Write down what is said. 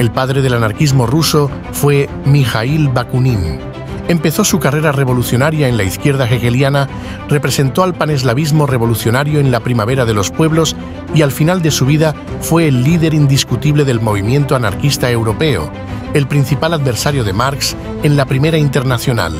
El padre del anarquismo ruso fue Mikhail Bakunin. Empezó su carrera revolucionaria en la izquierda hegeliana, representó al paneslavismo revolucionario en la primavera de los pueblos y al final de su vida fue el líder indiscutible del movimiento anarquista europeo, el principal adversario de Marx en la Primera Internacional.